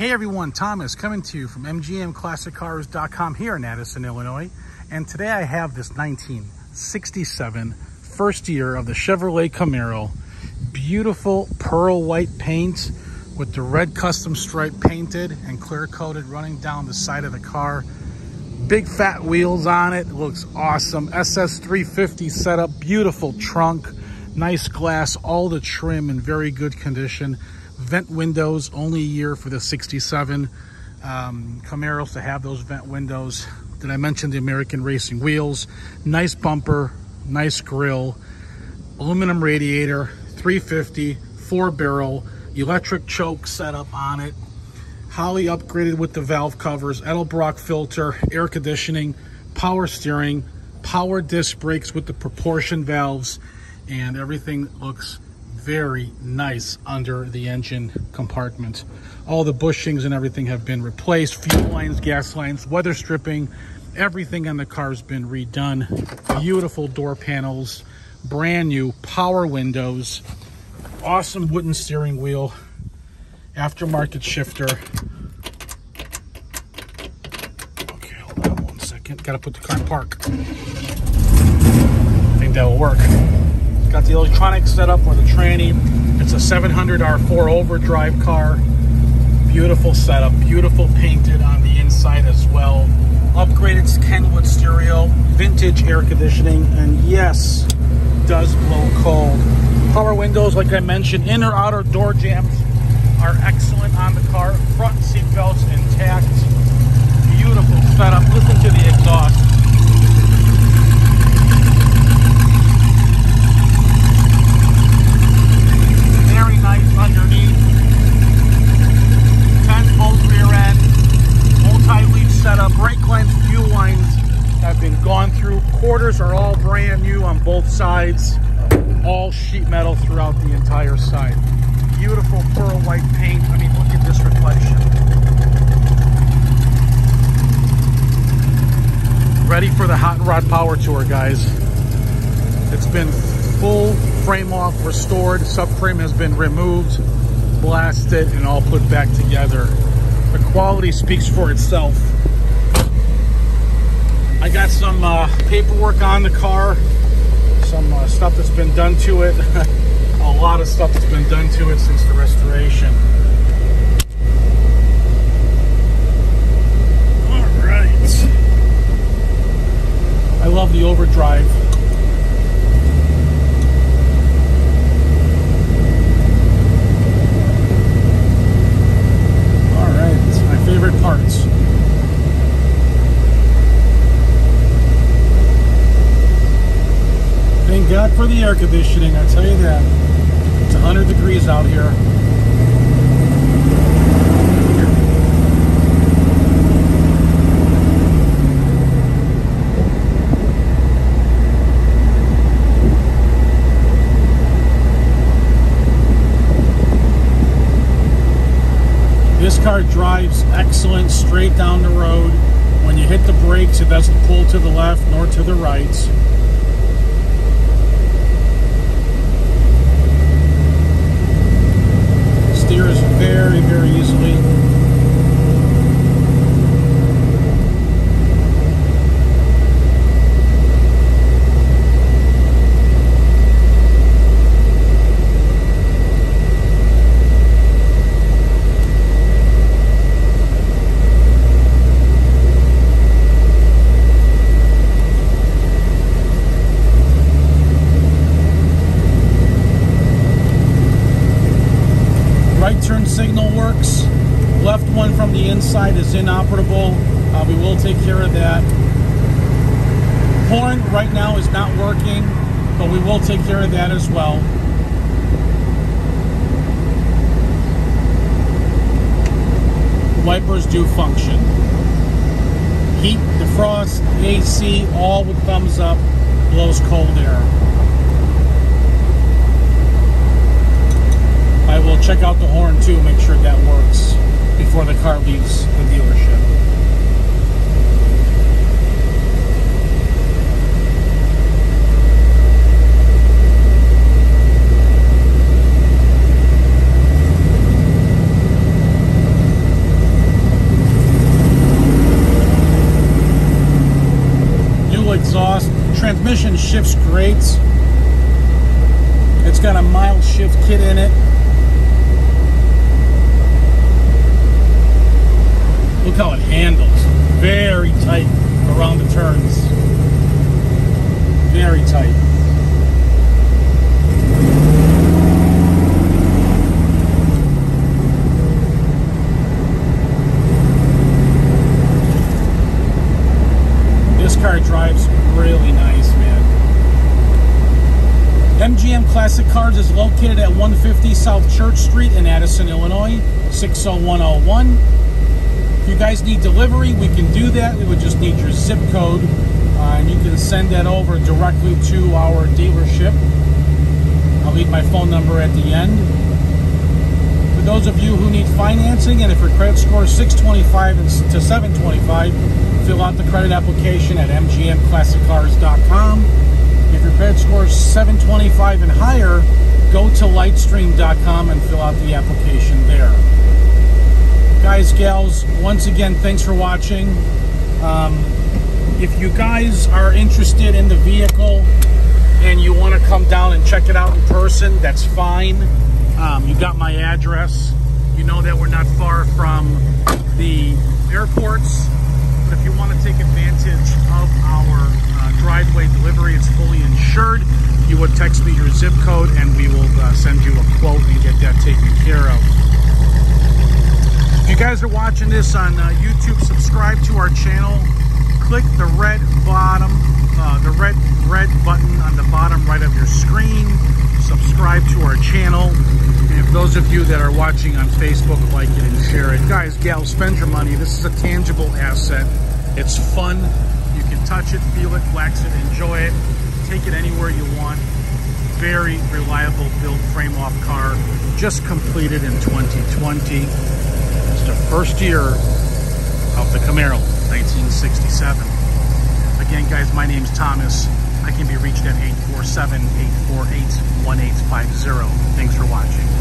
Hey everyone, Thomas coming to you from MGMClassicCars.com here in Addison, Illinois. And today I have this 1967 first year of the Chevrolet Camaro. Beautiful pearl white paint with the red custom stripe painted and clear coated running down the side of the car. Big fat wheels on it, looks awesome. SS350 setup, beautiful trunk, nice glass, all the trim in very good condition. Vent windows, only a year for the 67 um, Camaros to have those vent windows. Did I mention the American Racing wheels? Nice bumper, nice grill, aluminum radiator, 350, four barrel, electric choke setup on it. Holley upgraded with the valve covers, Edelbrock filter, air conditioning, power steering, power disc brakes with the proportion valves, and everything looks very nice under the engine compartment. All the bushings and everything have been replaced, fuel lines, gas lines, weather stripping, everything on the car has been redone. Beautiful door panels, brand new power windows, awesome wooden steering wheel, aftermarket shifter. Okay, hold on one second. Gotta put the car in park. I think that will work. Got the electronic setup for the tranny. It's a 700 R4 overdrive car. Beautiful setup, beautiful painted on the inside as well. Upgraded Kenwood stereo, vintage air conditioning, and yes, does blow cold. Power windows, like I mentioned, inner outer door jambs are excellent on the car. Front seat belts intact. Beautiful setup. Listen to the exhaust. Very nice underneath. 10 bolt rear end. Multi-leaf setup. Brake lines, fuel lines have been gone through. Quarters are all brand new on both sides. All sheet metal throughout the entire side. Beautiful pearl white paint. I mean, look at this reflection. Ready for the hot rod power tour, guys. It's been full frame off, restored. Subframe has been removed, blasted, and all put back together. The quality speaks for itself. Got some uh, paperwork on the car, some uh, stuff that's been done to it. A lot of stuff that's been done to it since the restoration. All right. I love the overdrive. All right, my favorite parts. God for the air conditioning, I tell you that. It's 100 degrees out here. This car drives excellent straight down the road. When you hit the brakes, it doesn't pull to the left nor to the right. Steers very, very easily. Right turn signal works. Left one from the inside is inoperable. Uh, we will take care of that. Horn right now is not working, but we will take care of that as well. Wipers do function. Heat, defrost, AC, all with thumbs up, blows cold air. check out the horn too, make sure that works before the car leaves the dealership. exhaust. Transmission shifts great. It's got a mild shift kit in it. Look how it handles. Very tight around the turns. Very tight. This car drives really nice, man. MGM Classic Cars is located at 150 South Church Street in Addison, Illinois, 60101. You guys need delivery, we can do that. We would just need your zip code, uh, and you can send that over directly to our dealership. I'll leave my phone number at the end. For those of you who need financing, and if your credit score is 625 to 725, fill out the credit application at mgmclassiccars.com. If your credit score is 725 and higher, go to lightstream.com and fill out the application there. Guys, gals, once again, thanks for watching. Um, if you guys are interested in the vehicle and you want to come down and check it out in person, that's fine. Um, you got my address. You know that we're not far from the airports. But if you want to take advantage of our uh, driveway delivery, it's fully insured. You would text me your zip code and we will uh, send you a quote and get that taken care of. You guys are watching this on uh, YouTube, subscribe to our channel. Click the red bottom, uh, the red red button on the bottom right of your screen. Subscribe to our channel. And if those of you that are watching on Facebook like it and share it, guys, gals, spend your money. This is a tangible asset. It's fun. You can touch it, feel it, wax it, enjoy it. Take it anywhere you want. Very reliable build frame off car. Just completed in 2020. The first year of the Camaro, 1967. Again, guys, my name's Thomas. I can be reached at 847-848-1850. Thanks for watching.